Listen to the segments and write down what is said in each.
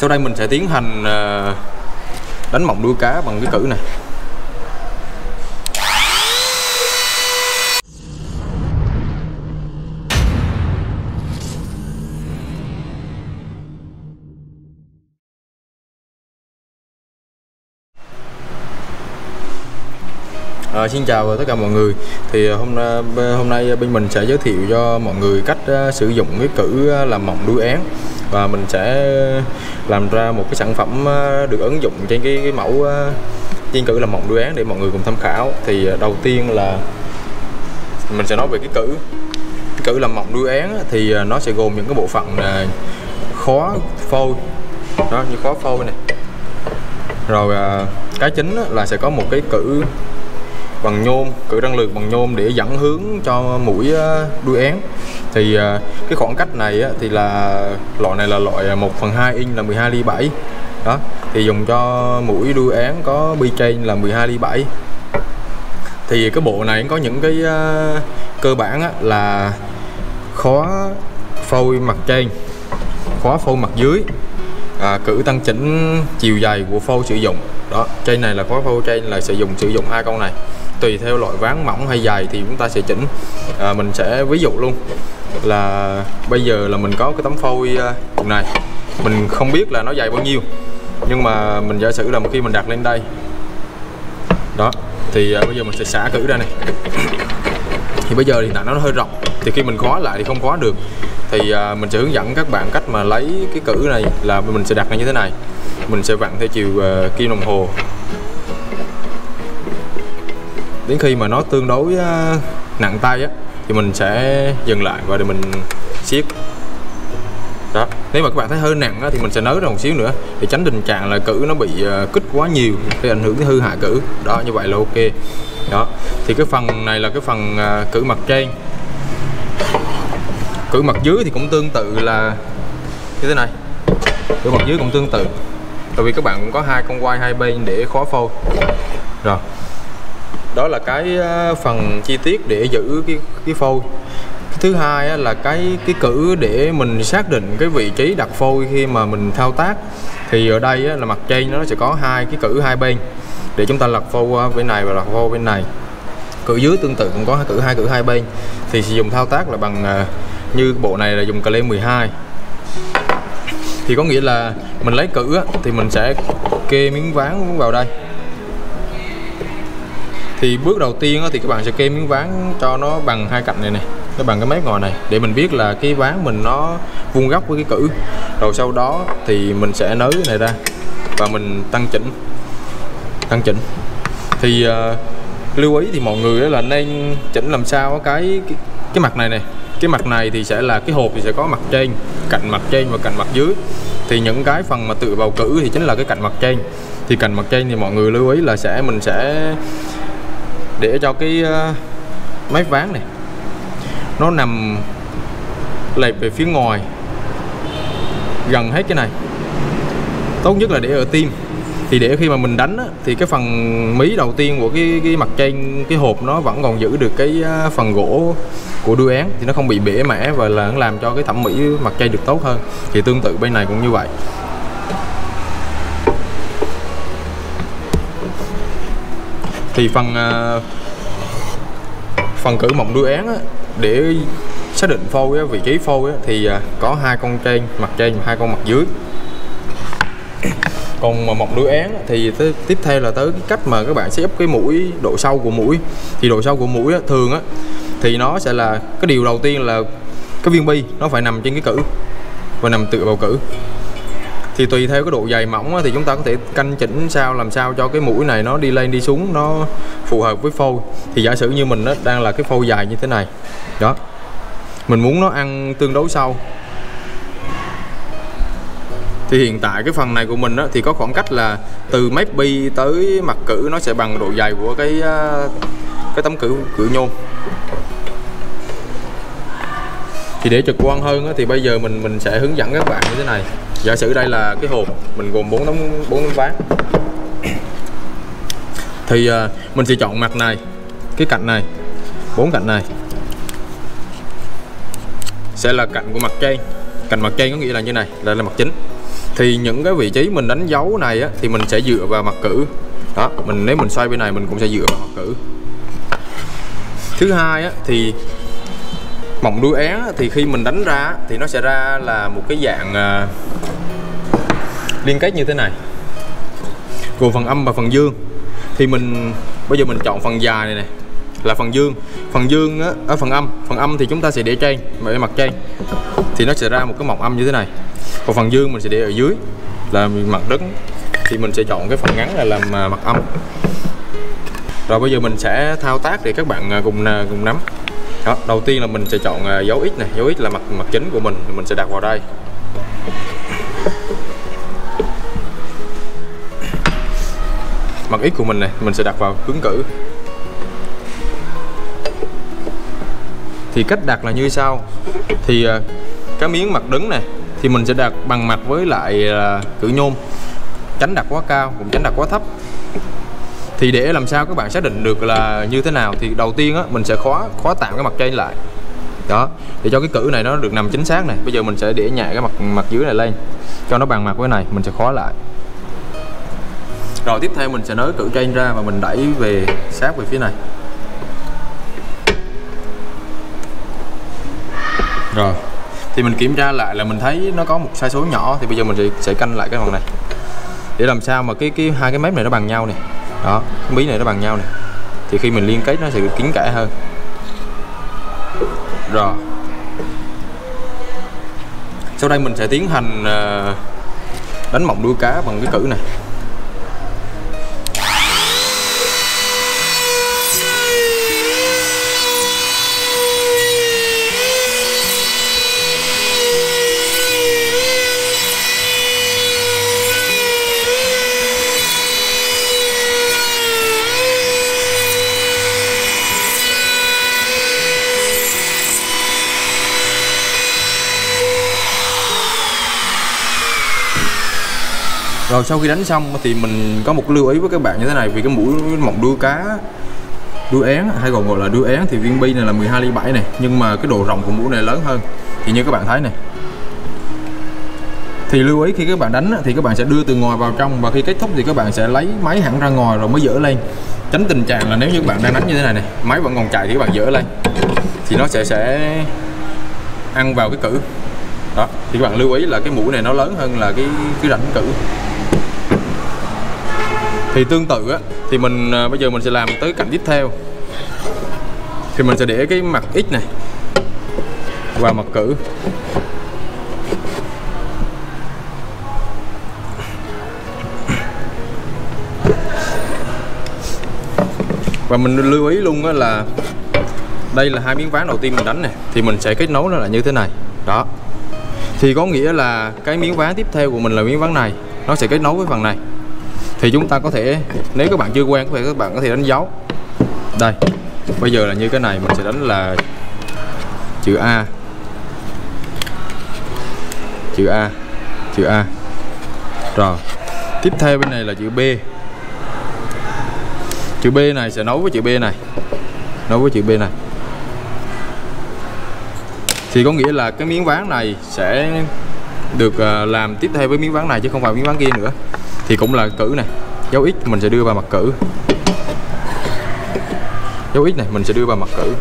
sau đây mình sẽ tiến hành ờ, đánh mỏng đuôi cá bằng cái cử này. À, xin chào tất cả mọi người. Thì ờ, hôm nay, hôm nay bên mình sẽ giới thiệu cho mọi người cách uh, sử dụng cái cử uh, làm mỏng đuôi én và mình sẽ làm ra một cái sản phẩm ờ, được ứng dụng trên cái, cái mẫu ờ, uh, trên cử làm mỏng đuôi én để mọi người cùng tham khảo. Thì ờ, đầu tiên là mình sẽ nói về cái cử. Cái cử làm mỏng đuôi én thì nó sẽ gồm những cái bộ phận uh, khóa phôi. Đó như khóa phôi này. Rồi cái chính là sẽ có một cái cử bằng nhôm cử răng lược bằng nhôm để dẫn hướng cho mũi đuôi én thì à, cái khoảng cách này thì là loại này là loại à, 1 phần 2 inch là 12 ly 7 đó thì dùng cho mũi đuôi én có bi trên là 12 ly 7 thì cái bộ này có những cái à, cơ bản là khóa phôi mặt trên khóa phôi mặt dưới à, cử tăng chỉnh chiều dài của phôi sử dụng. Đó trên này là khóa phôi trên là sử dụng sử dụng hai con này. Tùy theo loại ván mỏng hay dài thì chúng ta sẽ chỉnh. À, mình sẽ ví dụ luôn là bây giờ là mình có cái tấm phôi à, này. Mình không biết là nó dài bao nhiêu, nhưng mà mình giả sử là một khi mình đặt lên đây. Đó, thì à, bây giờ mình sẽ xả cử ra này. Thì bây giờ thì tại nó hơi rộng, thì khi mình khóa lại thì không khóa được. Thì à, mình sẽ hướng dẫn các bạn cách mà lấy cái cử này là mình sẽ đặt nó như thế này. Mình sẽ vặn theo chiều kim đồng hồ. Đến khi mà nó tương đối nặng tay á thì mình sẽ dừng lại và để mình siết đó. Nếu mà các bạn thấy hơi nặng á, thì mình sẽ nới ra một xíu nữa. Để tránh tình trạng là cử nó bị uh, kích quá nhiều để ảnh hưởng tới hư hại cử. Đó như vậy là ok. Đó. Thì cái phần này là cái phần uh, cử mặt trên. Cử mặt dưới thì cũng tương tự là như thế này. Cử mặt dưới cũng tương tự. Tại vì các bạn cũng có hai con quay hai bên để khóa phôi. Rồi đó là cái ờ, phần chi tiết để giữ cái cái phôi. Cái thứ hai là cái cái cử để mình xác định cái vị trí đặt phôi khi mà mình thao tác. Thì ở đây là mặt trên nó sẽ có hai cái cử hai bên để chúng ta lật phôi bên này và lật phôi bên này. Cử dưới tương tự cũng có cử, hai cử hai bên. Thì sử dụng thao tác là bằng ờ, như bộ này là dùng cờ 12 thì có nghĩa là mình lấy cử thì mình sẽ kê miếng ván vào đây thì bước đầu tiên thì các bạn sẽ kê miếng ván cho nó bằng hai cạnh này này nó bằng cái mép ngòi này để mình biết là cái ván mình nó vuông góc với cái cử. Rồi sau đó thì mình sẽ nới cái này ra và mình tăng chỉnh tăng chỉnh. Thì uh, lưu ý thì mọi người là nên chỉnh làm sao cái cái, cái mặt này này cái mặt này thì sẽ là cái hộp thì sẽ có mặt trên cạnh mặt trên và cạnh mặt dưới. Thì những cái phần mà tự vào cử thì chính là cái cạnh mặt trên. Thì cạnh mặt trên thì mọi người lưu ý là sẽ mình sẽ để cho cái ờ, máy ván này nó nằm lệch về phía ngoài gần hết cái này. Tốt nhất là để ở tim. Thì để khi mà mình đánh á, thì cái phần mí đầu tiên của cái cái mặt trên cái hộp nó vẫn còn giữ được cái ờ, phần gỗ của đuôi én thì nó không bị bể mẻ và là làm cho cái thẩm mỹ mặt trên được tốt hơn. Thì tương tự bên này cũng như vậy. Thì phần à, phần cử mộng đuôi én á, để xác định phôi á, vị trí phôi á, thì à, có hai con trên mặt trên và hai con mặt dưới. Còn mà mỏng đuôi én thì tới, tiếp theo là tới cái cách mà các bạn sẽ ấp cái mũi độ sâu của mũi. Thì độ sâu của mũi á, thường á thì nó sẽ là cái điều đầu tiên là cái viên bi nó phải nằm trên cái cử và nằm tựa vào cử thì tùy theo cái độ dày mỏng thì chúng ta có thể canh chỉnh sao làm sao cho cái mũi này nó đi lên đi xuống nó phù hợp với phôi. Thì giả sử như mình nó đang là cái phôi dài như thế này đó. Mình muốn nó ăn tương đối sâu. Thì hiện tại cái phần này của mình đó, thì có khoảng cách là từ mép bi tới mặt cử nó sẽ bằng độ dày của cái à, cái tấm cử cử nhôm. Thì để trực quan hơn thì bây giờ mình mình sẽ hướng dẫn các bạn như thế này giả sử đây là cái hộp mình gồm bốn tấm bốn tấm ván. Thì uh, mình sẽ chọn mặt này cái cạnh này bốn cạnh này. Sẽ là cạnh của mặt chay cạnh mặt chay có nghĩa là như này là, là mặt chính. Thì những cái vị trí mình đánh dấu này á, thì mình sẽ dựa vào mặt cử. Đó mình nếu mình xoay bên này mình cũng sẽ dựa vào mặt cử. Thứ hai á, thì mỏng đuôi én thì khi mình đánh ra thì nó sẽ ra là một cái dạng à, liên kết như thế này. Gồm phần âm và phần dương. Thì mình bây giờ mình chọn phần dài này này là phần dương. Phần dương á, ở phần âm. Phần âm thì chúng ta sẽ để trên ở mặt trên. Thì nó sẽ ra một cái mỏng âm như thế này. Còn phần dương mình sẽ để ở dưới là mặt đứng thì mình sẽ chọn cái phần ngắn là làm à, mặt âm. Rồi bây giờ mình sẽ thao tác để các bạn à, cùng cùng nắm. Đó, đầu tiên là mình sẽ chọn dấu x này. Dấu x là mặt mặt chính của mình. Mình sẽ đặt vào đây. Mặt x của mình này, mình sẽ đặt vào hướng cử. Thì cách đặt là như sau. Thì à, cái miếng mặt đứng này, thì mình sẽ đặt bằng mặt với lại à, cử nhôm. Tránh đặt quá cao, cũng tránh đặt quá thấp. Thì để làm sao các bạn xác định được là như thế nào thì đầu tiên á, mình sẽ khóa khóa tạm cái mặt trên lại. Đó, để cho cái cử này nó được nằm chính xác này. Bây giờ mình sẽ để nhẹ cái mặt mặt dưới này lên. Cho nó bằng mặt với này, mình sẽ khóa lại rồi tiếp theo mình sẽ nới cử trên ra và mình đẩy về sát về phía này. Rồi thì mình kiểm tra lại là mình thấy nó có một sai số nhỏ thì bây giờ mình sẽ, sẽ canh lại cái phần này. Để làm sao mà cái cái hai cái mép này nó bằng nhau này đó cái bí này nó bằng nhau này thì khi mình liên kết nó sẽ kín kẽ hơn. Rồi. Sau đây mình sẽ tiến hành ờ, đánh mộng đuôi cá bằng cái cử này. Rồi sau khi đánh xong thì mình có một lưu ý với các bạn như thế này, vì cái mũi mỏng đuôi cá, đuôi én hay còn gọi là đuôi én thì viên bi này là 12 ly 7 này, nhưng mà cái độ rộng của mũi này lớn hơn. Thì như các bạn thấy này, thì lưu ý khi các bạn đánh thì các bạn sẽ đưa từ ngoài vào trong, và khi kết thúc thì các bạn sẽ lấy máy hẳn ra ngoài rồi mới dỡ lên. Tránh tình trạng là nếu như các bạn đang đánh như thế này này, máy vẫn còn chạy thì các bạn dỡ lên, thì nó sẽ sẽ ăn vào cái cử. Đó, thì các bạn lưu ý là cái mũi này nó lớn hơn là cái cái rãnh cử thì tương tự á, thì mình à, bây giờ mình sẽ làm tới cạnh tiếp theo. Thì mình sẽ để cái mặt x này vào mặt cử. Và mình lưu ý luôn á là đây là hai miếng ván đầu tiên mình đánh này thì mình sẽ kết nối nó là như thế này. Đó. Thì có nghĩa là cái miếng ván tiếp theo của mình là miếng ván này, nó sẽ kết nối với phần này thì chúng ta có thể, nếu các bạn chưa quen, có thể các bạn có thể đánh dấu. Đây, bây giờ là như cái này, mình sẽ đánh là chữ A. Chữ A chữ A. Rồi, tiếp theo bên này là chữ B. Chữ B này sẽ nối với chữ B này. Nối với chữ B này. Thì có nghĩa là cái miếng ván này sẽ được à, làm tiếp theo với miếng ván này chứ không phải miếng ván kia nữa thì cũng là cử này. Dấu x mình sẽ đưa vào mặt cử. Dấu x này mình sẽ đưa vào mặt cử.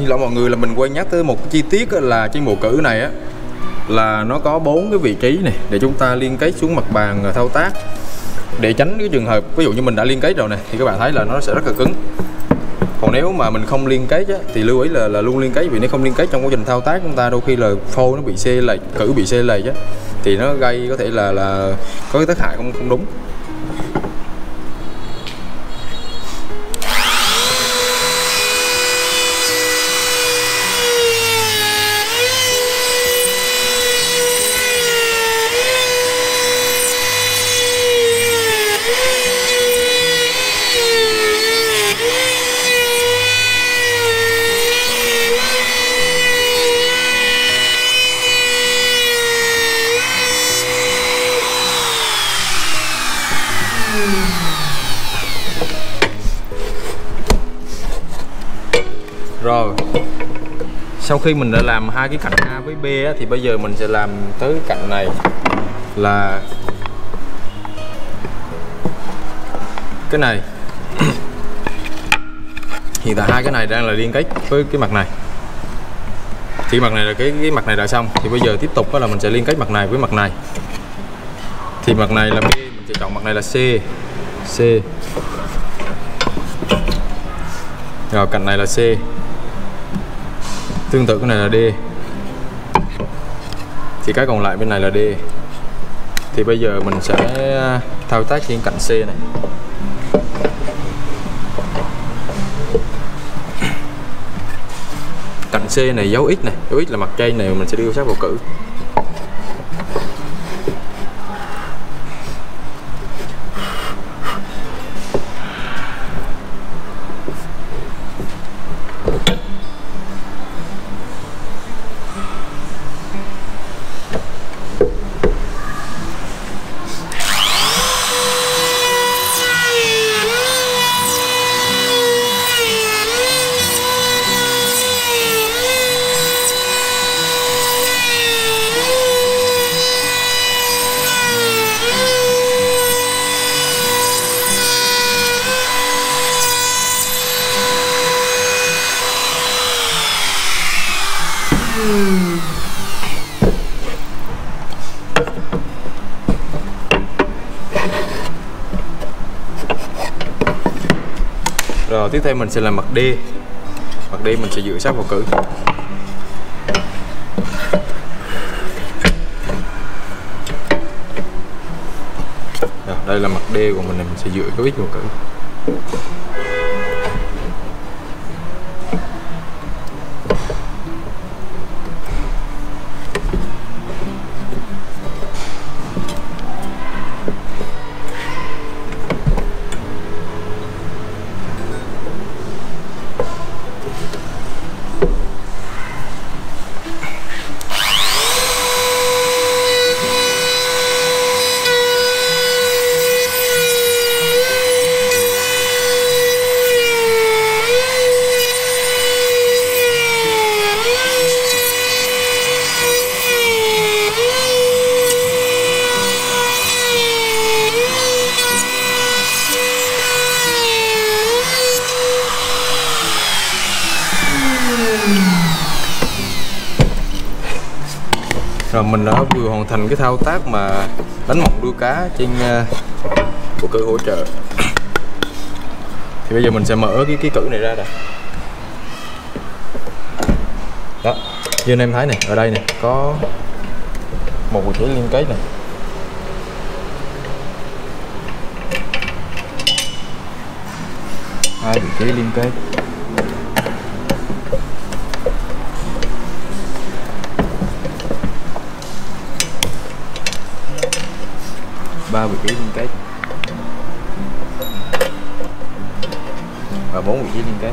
Xin lỗi mọi người là mình quên nhắc tới một chi tiết là trên bộ cử này á là nó có bốn cái vị trí này để chúng ta liên kết xuống mặt bàn à, thao tác. Để tránh cái trường hợp ví dụ như mình đã liên kết rồi này thì các bạn thấy là nó sẽ rất là cứng. Còn nếu mà mình không liên kết á, thì lưu ý là, là luôn liên kết vì nếu không liên kết trong quá trình thao tác chúng ta đôi khi là phô nó bị xê lệch cử bị xê lệch á thì nó gây có thể là là có cái tác hại không không đúng. Sau khi mình đã làm hai cái cạnh A với B á, thì bây giờ mình sẽ làm tới cạnh này là cái này. Hiện tại hai cái này đang là liên kết với cái mặt này. Thì mặt này là cái cái mặt này đã xong. Thì bây giờ tiếp tục là mình sẽ liên kết mặt này với mặt này. Thì mặt này là B mình sẽ chọn mặt này là C. C. Rồi cạnh này là C tương tự cái này là D. Thì cái còn lại bên này là D. Thì bây giờ mình sẽ à, thao tác trên cạnh C này. Cạnh C này dấu X này. Dấu X là mặt chay này mình sẽ đưa sát vào cử. Rồi tiếp theo mình sẽ làm mặt D Mặt D mình sẽ dựa sát vào cử. Rồi, đây là mặt D của mình, mình sẽ dựa cái vít vào cử. Rồi mình đã vừa hoàn thành cái thao tác mà đánh mỏng đuôi cá trên bộ của cử hỗ trợ. Thì bây giờ mình sẽ mở cái cái cử này ra đây. Đó, như anh em thấy này, ở đây này, có một vị trí liên kết này. Hai vị trí liên kết. Ba vị trí liên kết. Và bốn vị trí liên kết.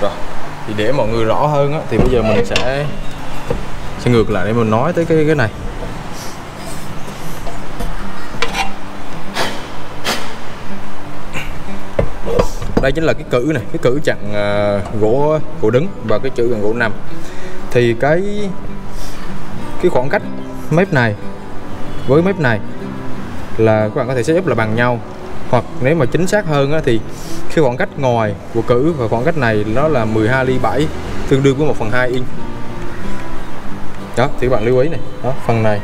Rồi thì để mọi người rõ hơn á, thì bây giờ mình sẽ sẽ ngược lại để mình nói tới cái cái này. Đây chính là cái cử này cái cử chặn uh, gỗ gỗ đứng và cái chữ gần gỗ nằm. Thì cái cái khoảng cách mép này với mép này là các bạn có thể xếp là bằng nhau. Hoặc nếu mà chính xác hơn á, thì cái khoảng cách ngoài của cử và khoảng cách này nó là 12 ly 7 tương đương với 1 phần 2 inch. Đó thì các bạn lưu ý này. Đó phần này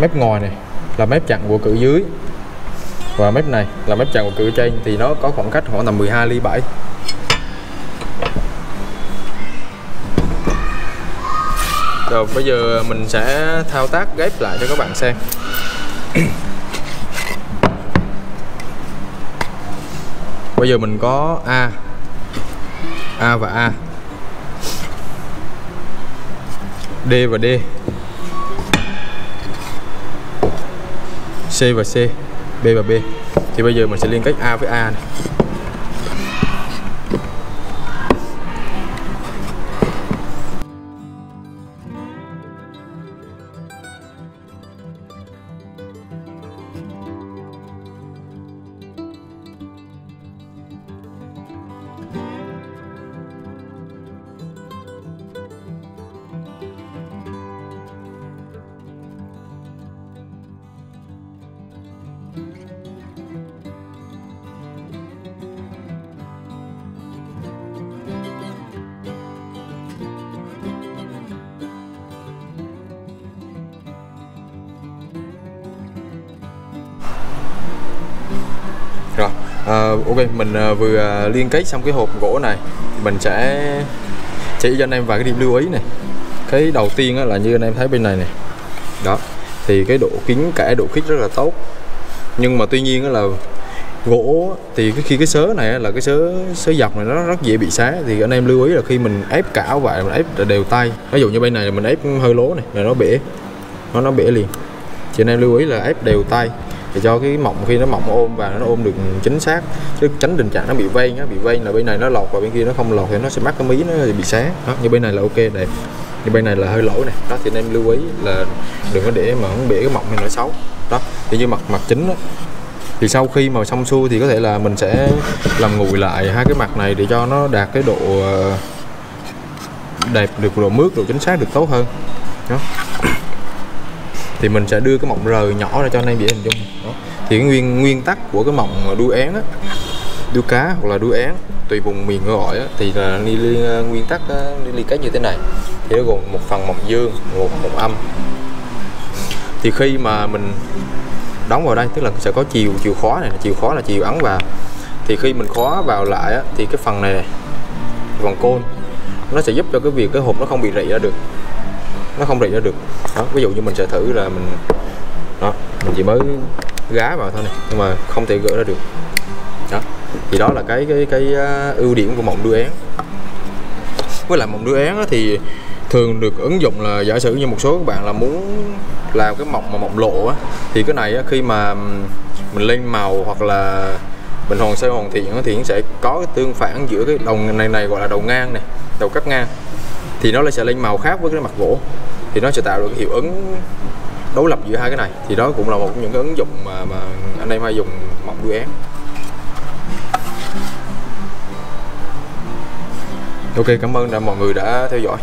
mép ngoài này là mép chặn của cử dưới và mép này, là mép tràn của cửa trên, thì nó có khoảng cách khoảng tầm 12 ly 7 rồi, bây giờ mình sẽ thao tác ghép lại cho các bạn xem. Bây giờ mình có A A và A. D và D. C và C. B và B thì bây giờ mình sẽ liên kết A với A này. Ờ, ok mình ờ, vừa ờ, liên kết xong cái hộp gỗ này mình sẽ chỉ cho anh em vài cái điểm lưu ý này. Cái đầu tiên á, là như anh em thấy bên này này đó thì cái độ kín kẽ độ khít rất là tốt. Nhưng mà tuy nhiên á, là gỗ thì khi cái sớ này là cái sớ sớ dọc này nó rất dễ bị xé. Thì anh em lưu ý là khi mình ép cảo vậy mình ép đều tay. Ví dụ như bên này mình ép hơi lố này là nó bể nó nó bể liền. Thì anh em lưu ý là ép đều tay để cho cái mỏng khi nó mỏng ôm và nó ôm được chính xác chứ tránh tình trạng nó bị vây nó bị vây là bên này nó lọt và bên kia nó không lọt thì nó sẽ mắc cái mí nó bị xé. Đó như bên này là ok đẹp như bên này là hơi lỗi này đó thì anh em lưu ý là đừng có để mà không bể cái mỏng hay nó xấu. Đó thì như mặt mặt chính đó, thì sau khi mà xong xuôi thì có thể là mình sẽ làm nguội lại hai cái mặt này để cho nó đạt cái độ ờ, đẹp được độ mướt độ chính xác được tốt hơn. Đó thì mình sẽ đưa cái mộng rời nhỏ ra cho anh em dễ hình dung. Đó. thì cái nguyên nguyên tắc của cái mộng đuôi én á đuôi cá hoặc là đuôi én tùy vùng miền gọi á, thì là ni nguyên tắc ni li kết như thế này. Thì nó gồm một phần mộng dương một mộng âm. Thì khi mà mình đóng vào đây tức là sẽ có chiều chiều khóa này chiều khóa là chiều ấn vào. Thì khi mình khóa vào lại á, thì cái phần này, này phần côn nó sẽ giúp cho cái việc cái hộp nó không bị rỉ ra được nó không rỉ ra được. Đó ví dụ như mình sẽ thử là mình đó mình chỉ mới gá vào thôi này nhưng mà không thể gỡ ra được. Đó thì đó là cái cái cái à, ưu điểm của mộng đuôi én. Với lại mộng đuôi én thì thường được ứng dụng là giả sử như một số các bạn là muốn làm cái mộng mà mộng lộ á thì cái này á, khi mà mình lên màu hoặc là mình hoàn sơ hoàn thiện thì nó sẽ có cái tương phản giữa cái đầu này này gọi là đầu ngang này đầu cắt ngang thì nó sẽ lên màu khác với cái mặt gỗ. Thì nó sẽ tạo được cái hiệu ứng đối lập giữa hai cái này. Thì đó cũng là một những cái ứng dụng mà, mà anh em hay dùng mộng đuôi én ok cảm ơn đã mọi người đã theo dõi.